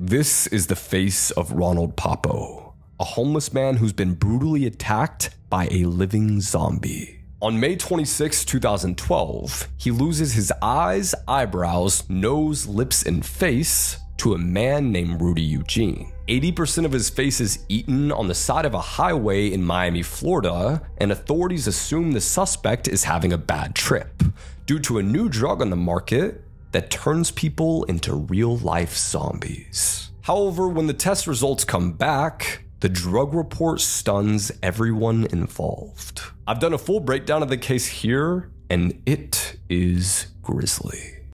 This is the face of Ronald Poppo, a homeless man who's been brutally attacked by a living zombie. On May 26, 2012, he loses his eyes, eyebrows, nose, lips, and face to a man named Rudy Eugene. 80% of his face is eaten on the side of a highway in Miami, Florida, and authorities assume the suspect is having a bad trip due to a new drug on the market that turns people into real life zombies. However, when the test results come back, the drug report stuns everyone involved. I've done a full breakdown of the case here, and it is grisly.